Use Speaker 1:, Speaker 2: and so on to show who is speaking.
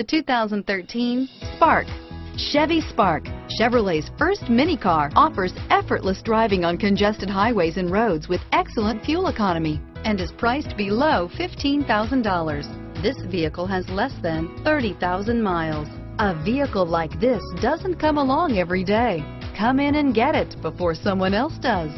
Speaker 1: The 2013 Spark. Chevy Spark, Chevrolet's first mini car, offers effortless driving on congested highways and roads with excellent fuel economy and is priced below $15,000. This vehicle has less than 30,000 miles. A vehicle like this doesn't come along every day. Come in and get it before someone else does.